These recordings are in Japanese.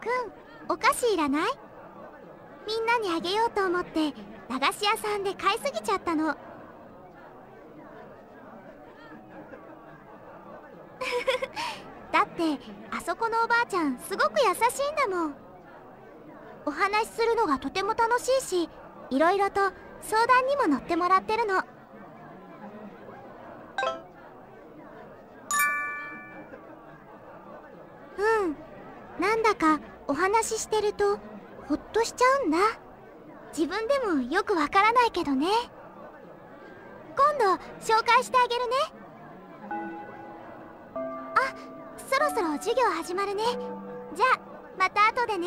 くんお菓子いらない？みんなにあげようと思って駄菓子屋さんで買いすぎちゃったの。だってあそこのおばあちゃんすごく優しいんだもん。お話しするのがとても楽しいしいろいろと相談にも乗ってもらってるの。うんなんだかお話ししてるとほっとしちゃうんだ。自分でもよくわからないけどね。今度紹介してあげるね。あそろそろ授業始まるね。じゃあまた後でね。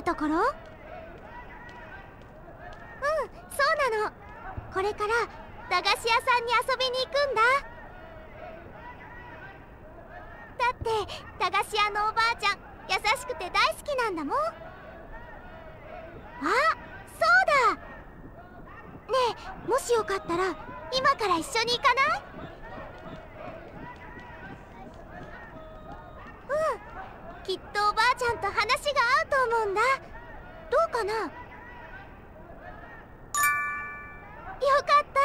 るところ？うんそうなの。これから駄菓子屋さんに遊びに行くんだ。だって駄菓子屋のおばあちゃん優しくて大好きなんだもん。あそうだ。ねえもしよかったら今から一緒に行かない？きっとおばあちゃんと話が合うと思うんだ。どうかな？よかった。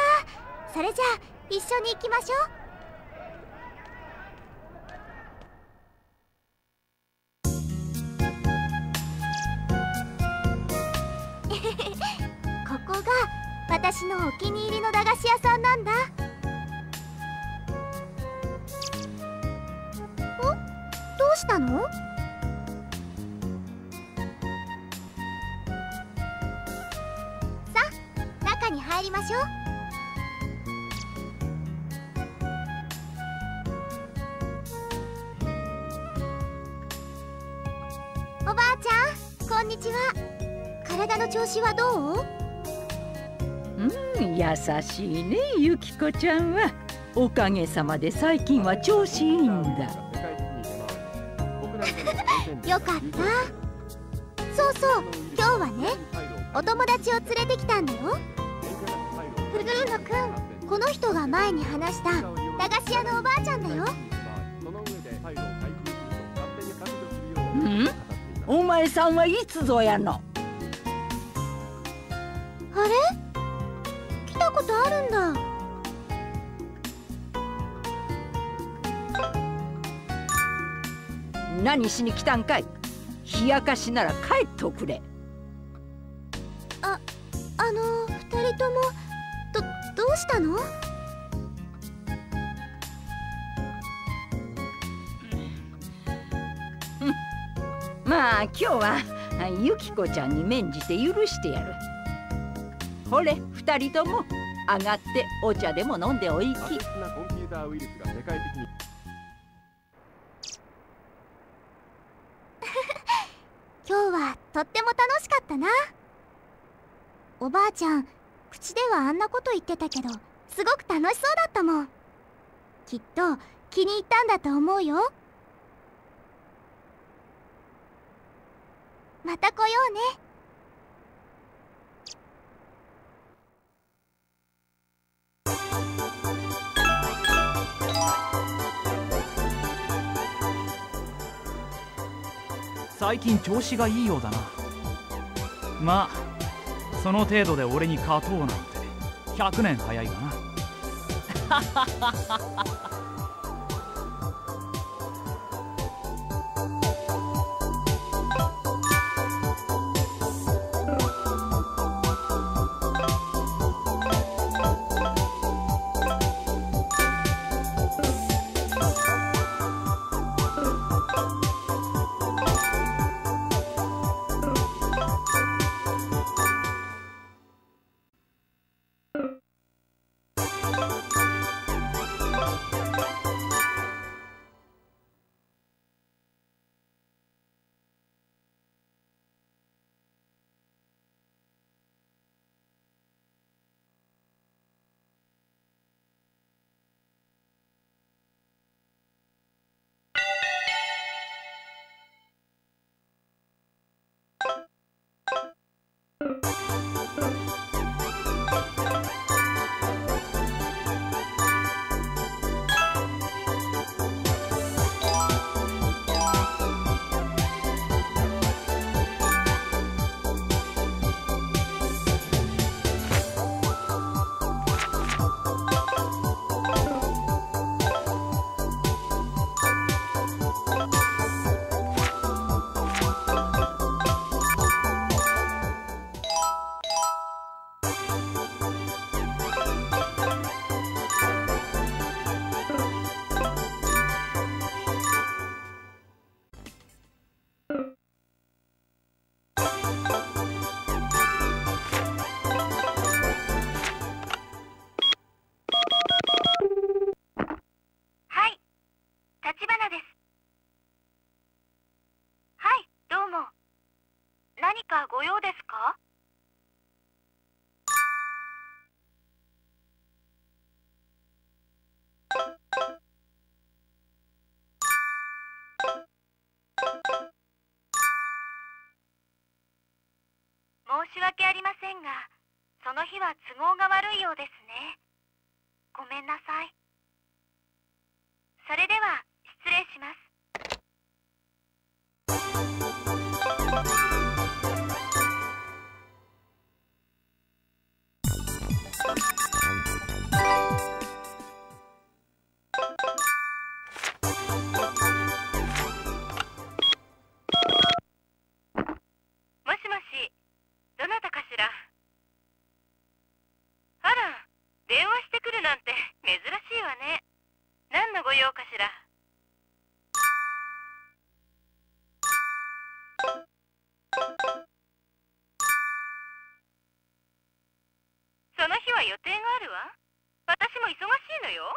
それじゃあ一緒に行きましょう。ここが私のお気に入りの駄菓子屋さんなんだ。うしたの？さあ中に入りましょうおばあちゃんこんにちは体の調子はどう？うん、優しいね、ゆきこちゃんは。おかげさまで最近は調子いいんだ。よかった。そうそう今日はねお友達を連れてきたんだよ。フルーノくんこの人が前に話した駄菓子屋のおばあちゃんだよ。うん？お前さんはいつぞやの？あれ？来たことあるんだ何しに来たんかい？冷やかしなら帰っておくれ。ああの二人ともどどうしたの？まあ今日はゆきこちゃんに免じて許してやる。ほれ二人とも上がってお茶でも飲んでおいき。かな。おばあちゃん口ではあんなこと言ってたけどすごく楽しそうだったもん。きっと気に入ったんだと思うよ。また来ようね。最近調子がいいようだな。まあその程度で俺に勝とうなんて100年早いがな。し訳ありませんがその日は都合が悪いようですね。ごめんなさい。それでは失礼します。は予定があるわ。私も忙しいのよ。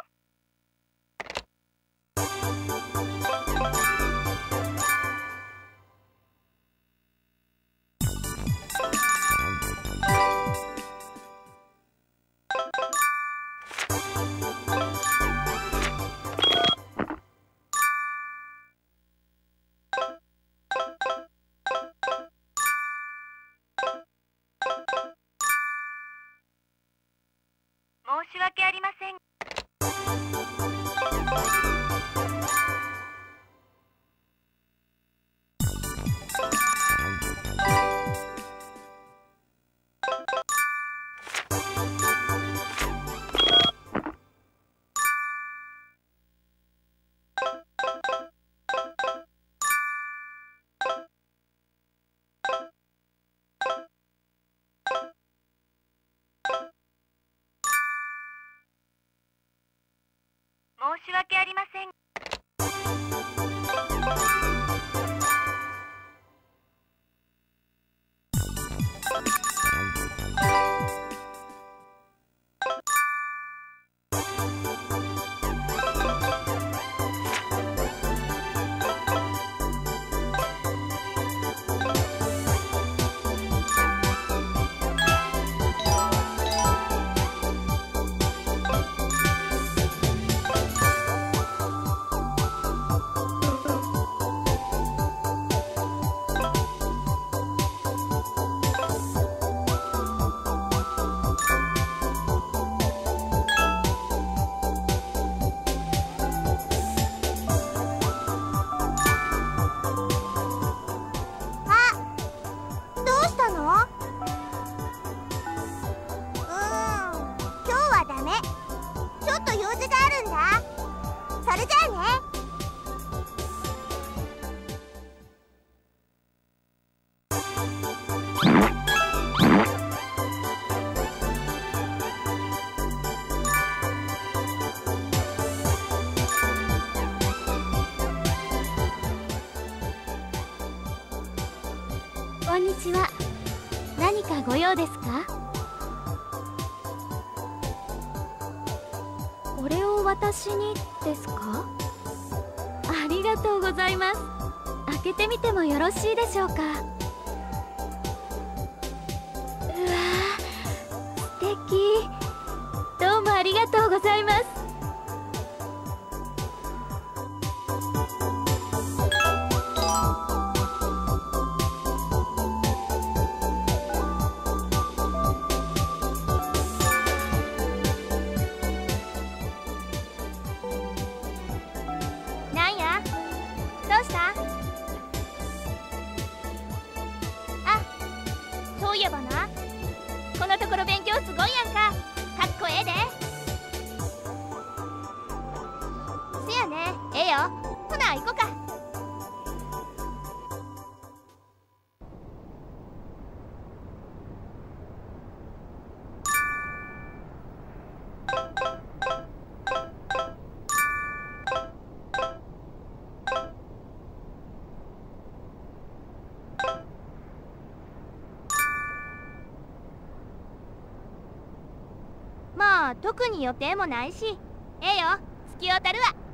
申し訳ありません。申し訳ありません。ちは何かご用ですか？これを私にですか？ありがとうございます。開けてみてもよろしいでしょうか？うわ素敵。どうもありがとうございます。特に予定もないし。ええよ。月をたるわ。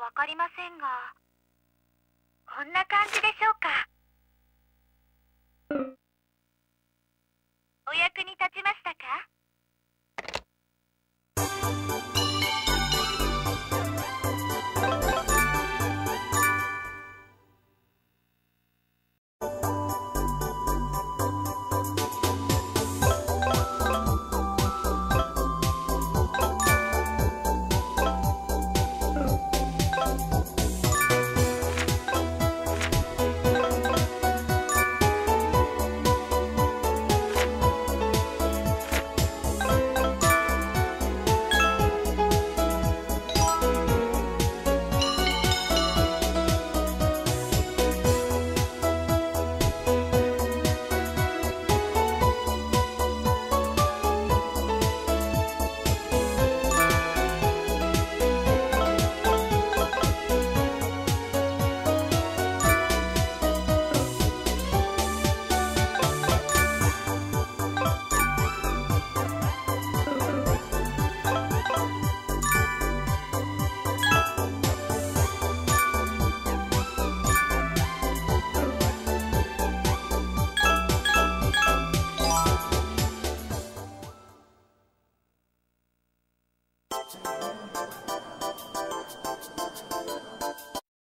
わかりませんがこんな感じで